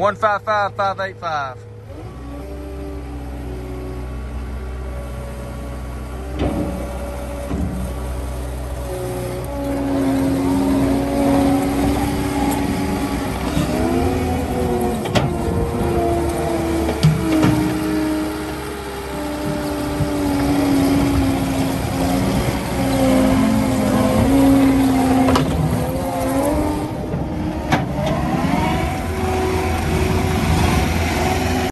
One five five five eight five.